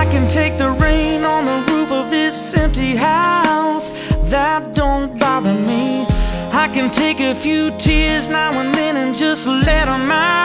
I can take the rain on the roof of this empty house. That don't bother me. I can take a few tears now and then and just let them out.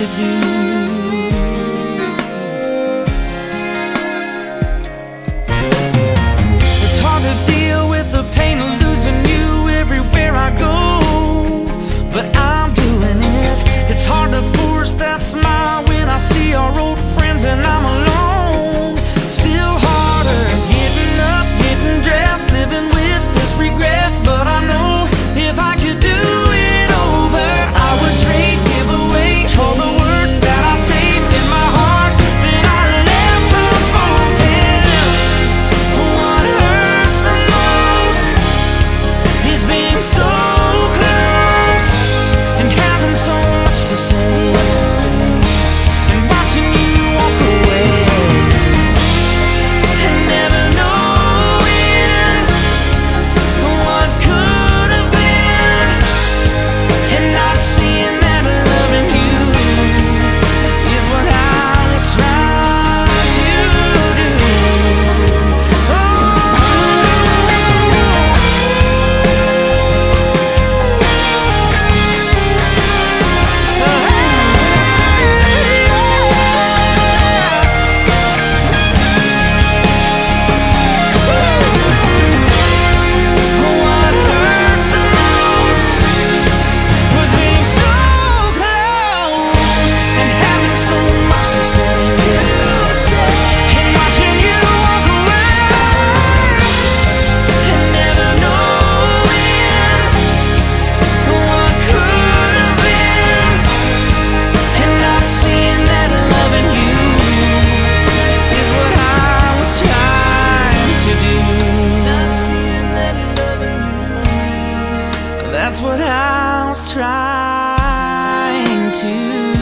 to do. what I was trying to